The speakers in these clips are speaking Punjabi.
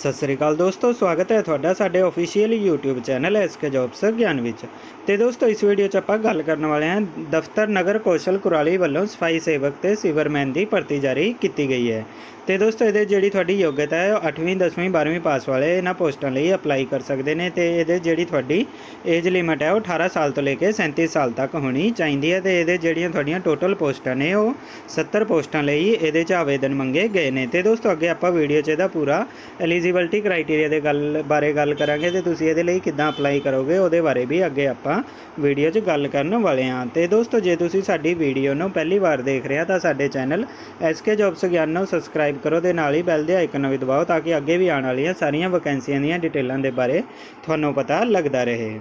ਸਤਿ ਸ੍ਰੀ ਅਕਾਲ ਦੋਸਤੋ, ਸਵਾਗਤ ਹੈ ਤੁਹਾਡਾ ਸਾਡੇ official YouTube channel SK jobs ਗਿਆਨ ਵਿੱਚ। ਤੇ ਦੋਸਤੋ, ਇਸ ਵੀਡੀਓ 'ਚ ਆਪਾਂ ਗੱਲ ਕਰਨ ਵਾਲੇ ਹਾਂ, ਦਫ਼ਤਰ ਨਗਰ ਕੌਸ਼ਲ ਕੁਰਾਲੀ ਵੱਲੋਂ ਸਫ਼ਾਈ ਸੇਵਕ ਤੇ ਸਿਵਰਮੈਨ ਦੀ ਭਰਤੀ ਜਾਰੀ ਕੀਤੀ ਗਈ ਹੈ। ਤੇ ਦੋਸਤੋ, ਇਹਦੇ ਜਿਹੜੀ ਤੁਹਾਡੀ ਯੋਗਤਾ ਹੈ, ਉਹ 8ਵੀਂ 10ਵੀਂ 12ਵੀਂ ਪਾਸ ਵਾਲੇ ਇਹਨਾਂ ਪੋਸਟਾਂ ਲਈ ਅਪਲਾਈ ਕਰ ਸਕਦੇ ਨੇ ਤੇ ਇਹਦੇ ਜਿਹੜੀ ਤੁਹਾਡੀ ਏਜ ਲਿਮਟ ਹੈ, ਉਹ 18 ਸਾਲ ਤੋਂ ਲੈ ਕੇ 37 ਸਾਲ ਤੱਕ ਹੋਣੀ ਚਾਹੀਦੀ ਹੈ ਤੇ ਇਹਦੇ ਜਿਹੜੀਆਂ ਤੁਹਾਡੀਆਂ ਟੋਟਲ ਪੋਸਟਾਂ ਨੇ, ਉਹ 70 ਪੋਸਟਾਂ ਲਈ ਇਹਦੇ 'ਚ ਆਵੇਦਨ ਮੰਗੇ ਗਏ ਨੇ। ਤੇ ਦੋਸਤੋ, ਅੱਗੇ ਆਪਾਂ ਵੀਡੀਓ 'ਚ ਇਹਦਾ ਪੂਰਾ ਐਲੀਜੀ ਐਲੀਜੀਬਿਲਟੀ ਕ੍ਰਾਈਟੇਰੀਆ ਦੇ ਗੱਲ, ਬਾਰੇ ਗੱਲ ਕਰਾਂਗੇ ਤੇ ਤੁਸੀਂ ਇਹਦੇ ਲਈ ਕਿੱਦਾਂ ਅਪਲਾਈ ਕਰੋਗੇ ਉਹਦੇ ਬਾਰੇ ਵੀ ਅੱਗੇ ਆਪਾਂ ਵੀਡੀਓ 'ਚ ਗੱਲ ਕਰਨ ਵਾਲੇ ਹਾਂ। ਤੇ ਦੋਸਤੋ, ਜੇ ਤੁਸੀਂ ਸਾਡੀ ਵੀਡੀਓ ਨੂੰ ਪਹਿਲੀ ਵਾਰ ਦੇਖ ਰਹੇ ਆ ਤਾਂ ਸਾਡੇ ਚੈਨਲ ਐਸਕੇ ਜੌਬਸ ਗਿਆਨ ਨੂੰ ਸਬਸਕ੍ਰਾਈਬ ਕਰੋ ਤੇ ਨਾਲ ਹੀ ਬੈਲ ਦੇ ਆਈਕਨ ਨੂੰ ਵੀ ਦਬਾਓ ਤਾਂ ਕਿ ਅੱਗੇ ਵੀ ਆਉਣ ਵਾਲੀਆਂ ਸਾਰੀਆਂ ਵੈਕੈਂਸੀਆਂ ਦੀਆਂ ਡਿਟੇਲਾਂ ਦੇ ਬਾਰੇ ਤੁਹਾਨੂੰ ਪਤਾ ਲੱਗਦਾ ਰਹੇ।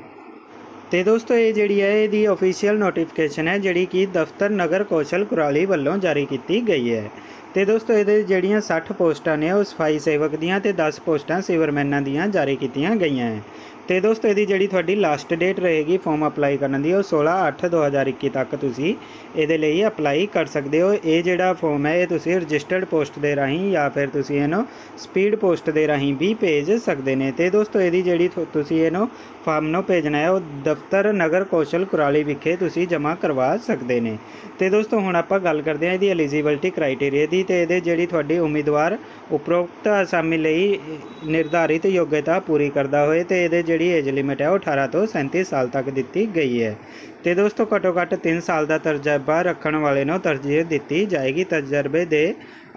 ਤੇ ਦੋਸਤੋ, ਇਹ ਜਿਹੜੀ ਹੈ, ਇਹਦੀ ਅਫੀਸ਼ੀਅਲ ਨੋਟੀਫਿਕੇਸ਼ਨ ਹੈ, ਜਿਹੜੀ ਕਿ ਦਫ਼ਤਰ ਨਗਰ ਕੌਸ਼ਲ ਕੁਰਾਲੀ ਵੱਲੋਂ ਜਾਰੀ ਕੀਤੀ ਗਈ ਹੈ। ਤੇ ਦੋਸਤੋ, ਇਹਦੇ ਜਿਹੜੀਆਂ 60 ਪੋਸਟਾਂ ਨੇ, ਉਹ ਸਫ਼ਾਈ ਸੇਵਕ ਦੀਆਂ ਤੇ 10 ਪੋਸਟਾਂ ਸਿਵਰਮੈਨਾਂ ਦੀਆਂ ਜਾਰੀ ਕੀਤੀਆਂ ਗਈਆਂ ਹੈ। ਤੇ ਦੋਸਤੋ, ਇਹਦੀ ਜਿਹੜੀ ਤੁਹਾਡੀ ਲਾਸਟ ਡੇਟ ਰਹੇਗੀ ਫਾਰਮ ਅਪਲਾਈ ਕਰਨ ਦੀ, ਉਹ 16/8/2021 ਤੱਕ ਤੁਸੀਂ ਇਹਦੇ ਲਈ ਅਪਲਾਈ ਕਰ ਸਕਦੇ ਹੋ। ਇਹ ਜਿਹੜਾ ਫਾਰਮ ਹੈ, ਇਹ ਤੁਸੀਂ ਰਜਿਸਟਰਡ ਪੋਸਟ ਦੇ ਰਾਹੀਂ ਜਾਂ ਫਿਰ ਤੁਸੀਂ ਇਹਨੂੰ ਸਪੀਡ ਪੋਸਟ ਦੇ ਰਾਹੀਂ ਵੀ ਭੇਜ ਸਕਦੇ ਨੇ। ਤੇ ਦੋਸਤੋ, ਇਹਦੀ ਜਿਹੜੀ ਤੁਸੀਂ ਇਹਨੂੰ ਫਾਰਮ ਨੂੰ ਭੇਜਣਾ ਹੈ, ਉਹ ਦਫ਼ਤਰ ਨਗਰ ਕੌਸ਼ਲ ਕੁਰਾਲੀ ਵਿਖੇ ਤੁਸੀਂ ਜਮ੍ਹਾਂ ਕਰਵਾ ਸਕਦੇ ਨੇ। ਤੇ ਦੋਸਤੋ, ਹੁਣ ਆਪਾਂ ਗੱਲ ਕਰਦੇ ਹਾਂ ਇਹਦੀ ਐਲੀਜੀਬਿਲਟੀ ਕ੍ਰਾਈਟੇਰੀਆ ਦੀ ਤੇ ਇਹਦੇ ਜਿਹੜੀ ਤੁਹਾਡੀ ਉਮੀਦਵਾਰ ਉਪਰੋਕਤ ਅਸਾਮੀ ਲਈ ਨਿਰਧਾਰਿਤ ਯੋਗਤਾ ਪੂਰੀ ਕਰਦਾ ਹੋਏ ਤੇ ਇਹਦੇ ਜਿਹੜੀ ਏਜ ਲਿਮਿਟ ਹੈ ਉਹ 18 ਤੋਂ 37 ਸਾਲ ਤੱਕ ਦਿੱਤੀ ਗਈ ਹੈ। ਤੇ ਦੋਸਤੋ, ਘੱਟੋ ਘੱਟ 3 ਸਾਲ ਦਾ ਤਜਰਬਾ ਰੱਖਣ ਵਾਲੇ ਨੂੰ ਤਰਜੀਹ ਦਿੱਤੀ ਜਾਏਗੀ। ਤਜਰਬੇ ਦੇ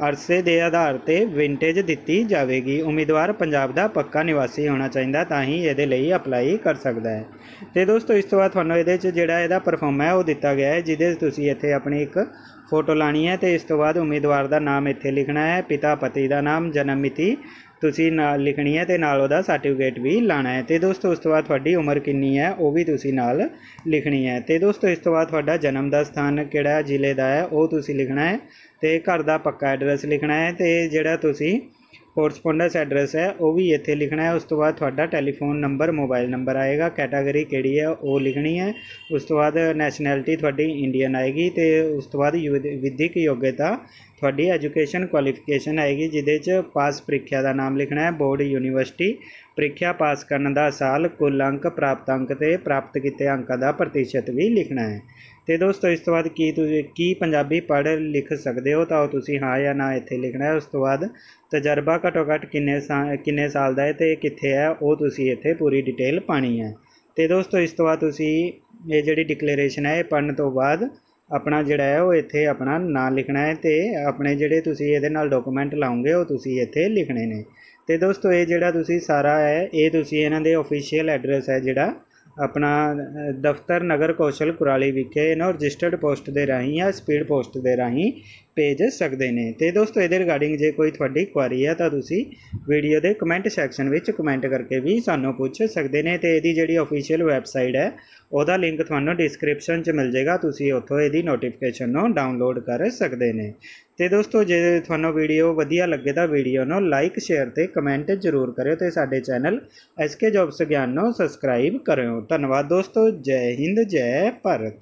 ਅਰਸੇ ਦੇ ਆਧਾਰ ਤੇ ਵਿੰਟੇਜ ਦਿੱਤੀ ਜਾਵੇਗੀ। ਉਮੀਦਵਾਰ ਪੰਜਾਬ ਦਾ ਪੱਕਾ ਨਿਵਾਸੀ ਹੋਣਾ ਚਾਹੀਦਾ, ਤਾਂ ਹੀ ਇਹਦੇ ਲਈ ਅਪਲਾਈ ਕਰ ਸਕਦਾ ਹੈ। ਤੇ ਦੋਸਤੋ, ਇਸ ਤੋਂ ਬਾਅਦ ਤੁਹਾਨੂੰ ਇਹਦੇ 'ਚ ਜਿਹੜਾ ਇਹਦਾ ਪਰਫਾਰਮ ਹੈ, ਉਹ ਦਿੱਤਾ ਗਿਆ ਹੈ, ਜਿਹਦੇ ਤੁਸੀਂ ਇੱਥੇ ਆਪਣੀ ਇੱਕ ਫੋਟੋ ਲਾਣੀ ਹੈ। ਤੇ ਇਸ ਤੋਂ ਬਾਅਦ ਉਮੀਦਵਾਰ ਦਾ ਨਾਮ ਇੱਥੇ ਲਿਖਣਾ ਹੈ ਪਿਤਾ ਪਤੀ ਦਾ ਨਾਮ, ਜਨਮ ਮਿਤੀ ਤੁਸੀਂ ਨਾਲ ਲਿਖਣੀ ਹੈ ਤੇ ਨਾਲ ਉਹਦਾ ਸਰਟੀਫਿਕੇਟ ਵੀ ਲਾਣਾ ਹੈ। ਤੇ ਦੋਸਤੋ, ਉਸ ਤੋਂ ਬਾਅਦ ਤੁਹਾਡੀ ਉਮਰ ਕਿੰਨੀ ਹੈ, ਉਹ ਵੀ ਤੁਸੀਂ ਨਾਲ ਲਿਖਣੀ ਹੈ। ਤੇ ਦੋਸਤੋ, ਇਸ ਤੋਂ ਬਾਅਦ ਤੁਹਾਡਾ ਜਨਮ ਦਾ ਸਥਾਨ ਕਿਹੜਾ ਜ਼ਿਲ੍ਹੇ ਦਾ ਹੈ, ਉਹ ਤੁਸੀਂ ਲਿਖਣਾ ਹੈ। ਤੇ ਘਰ ਦਾ ਪੱਕਾ ਐਡਰੈਸ ਲਿਖਣਾ ਹੈ ਤੇ ਜਿਹੜਾ ਤੁਸੀਂ ਕੋਰਸਪੋਂਡੈਂਸ ਐਡਰੈਸ ਹੈ, ਉਹ ਵੀ ਇੱਥੇ ਲਿਖਣਾ ਹੈ। ਉਸ ਤੋਂ ਬਾਅਦ ਤੁਹਾਡਾ ਟੈਲੀਫੋਨ ਨੰਬਰ ਮੋਬਾਈਲ ਨੰਬਰ ਆਏਗਾ ਕੈਟਾਗਰੀ ਕਿਹੜੀ ਹੈ, ਉਹ ਲਿਖਣੀ ਹੈ। ਉਸ ਤੋਂ ਬਾਅਦ ਨੈਸ਼ਨੈਲਿਟੀ ਤੁਹਾਡੀ ਇੰਡੀਅਨ ਆਏਗੀ ਤੇ ਉਸ ਤੋਂ ਬਾਅਦ ਵਿਦਿਅਕ ਯੋਗਤਾ ਤੁਹਾਡੀ ਐਜੂਕੇਸ਼ਨ ਕੁਆਲੀਫਿਕੇਸ਼ਨ ਆਏਗੀ, ਜਿਹਦੇ 'ਚ ਪਾਸ ਪ੍ਰੀਖਿਆ ਦਾ ਨਾਮ ਲਿਖਣਾ ਹੈ, ਬੋਰਡ ਯੂਨੀਵਰਸਿਟੀ ਪ੍ਰੀਖਿਆ ਪਾਸ ਕਰਨ ਦਾ ਸਾਲ ਕੁੱਲ ਅੰਕ ਪ੍ਰਾਪਤ ਅੰਕ ਤੇ ਪ੍ਰਾਪਤ ਕੀਤੇ ਅੰਕਾਂ ਦਾ ਪ੍ਰਤੀਸ਼ਤ ਵੀ ਲਿਖਣਾ ਹੈ। ਤੇ ਦੋਸਤੋ, ਇਸ ਤੋਂ ਬਾਅਦ ਕੀ ਤੁਸੀਂ, ਕੀ ਪੰਜਾਬੀ ਪੜ੍ਹ ਲਿਖ ਸਕਦੇ ਹੋ, ਤਾਂ ਉਹ ਤੁਸੀਂ ਹਾਂ ਜਾਂ ਨਾ ਇੱਥੇ ਲਿਖਣਾ ਹੈ। ਉਸ ਤੋਂ ਬਾਅਦ ਤਜਰਬਾ ਘੱਟੋ ਘੱਟ ਕਿੰਨੇ ਕਿੰਨੇ ਸਾਲ ਦਾ ਹੈ ਤੇ ਕਿੱਥੇ ਹੈ, ਉਹ ਤੁਸੀਂ ਇੱਥੇ ਪੂਰੀ ਡਿਟੇਲ ਪਾਣੀ ਹੈ। ਤੇ ਦੋਸਤੋ, ਇਸ ਤੋਂ ਬਾਅਦ ਤੁਸੀਂ, ਇਹ ਜਿਹੜੀ ਡਿਕਲੇਰੇਸ਼ਨ ਹੈ, ਇਹ ਪੜਨ ਤੋਂ ਬਾਅਦ ਆਪਣਾ ਜਿਹੜਾ ਹੈ, ਉਹ ਇੱਥੇ ਆਪਣਾ ਨਾਂ ਲਿਖਣਾ ਹੈ ਅਤੇ ਆਪਣੇ ਜਿਹੜੇ ਤੁਸੀਂ ਇਹਦੇ ਨਾਲ ਡਾਕੂਮੈਂਟ ਲਾਉਂਗੇ, ਉਹ ਤੁਸੀਂ ਇੱਥੇ ਲਿਖਣੇ ਨੇ। ਅਤੇ ਦੋਸਤੋ, ਇਹ ਜਿਹੜਾ ਤੁਸੀਂ ਸਾਰਾ ਹੈ, ਇਹ ਤੁਸੀਂ ਇਹਨਾਂ ਦੇ ਅਫੀਸ਼ੀਅਲ ਐਡਰੈਸ ਹੈ ਜਿਹੜਾ ਆਪਣਾ ਦਫ਼ਤਰ ਨਗਰ ਕੌਸ਼ਲ ਕੁਰਾਲੀ ਵਿਖੇ ਇਹਨਾਂ ਰਜਿਸਟਰਡ ਪੋਸਟ ਦੇ ਰਾਹੀਂ ਜਾਂ ਸਪੀਡ ਪੋਸਟ ਦੇ ਰਾਹੀਂ ਭੇਜ ਸਕਦੇ ਨੇ। ਤੇ ਦੋਸਤੋ, ਇਹਦੇ ਰਿਗਾਰਡਿੰਗ ਜੇ ਕੋਈ ਤੁਹਾਡੀ ਕੁਆਰੀ ਹੈ ਤਾਂ ਤੁਸੀਂ ਵੀਡੀਓ ਦੇ ਕਮੈਂਟ ਸੈਕਸ਼ਨ ਵਿੱਚ ਕਮੈਂਟ ਕਰਕੇ ਵੀ ਸਾਨੂੰ ਪੁੱਛ ਸਕਦੇ ਨੇ। ਤੇ ਇਹਦੀ ਜਿਹੜੀ ਅਫੀਸ਼ੀਅਲ ਵੈਬਸਾਈਟ ਹੈ, ਉਹਦਾ ਲਿੰਕ ਤੁਹਾਨੂੰ ਡਿਸਕ੍ਰਿਪਸ਼ਨ 'ਚ ਮਿਲ ਜਾਏਗਾ। ਤੁਸੀਂ ਉੱਥੋਂ ਇਹਦੀ ਨੋਟੀਫਿਕੇਸ਼ਨ ਨੂੰ ਡਾਊਨਲੋਡ ਕਰ ਸਕਦੇ ਨੇ। ਤੇ ਦੋਸਤੋ, ਜੇ ਤੁਹਾਨੂੰ ਵੀਡੀਓ ਵਧੀਆ ਲੱਗੇ ਤਾਂ ਵੀਡੀਓ ਨੂੰ ਲਾਈਕ ਸ਼ੇਅਰ ਤੇ ਕਮੈਂਟ ਜ਼ਰੂਰ ਕਰਿਓ ਤੇ ਸਾਡੇ ਚੈਨਲ ਐਸਕੇ ਜੌਬਸ ਗਿਆਨ ਨੂੰ ਸਬਸਕ੍ਰਾਈਬ ਕਰਿਓ। ਧੰਨਵਾਦ ਦੋਸਤੋ। ਜੈ ਹਿੰਦ, ਜੈ ਭਾਰਤ।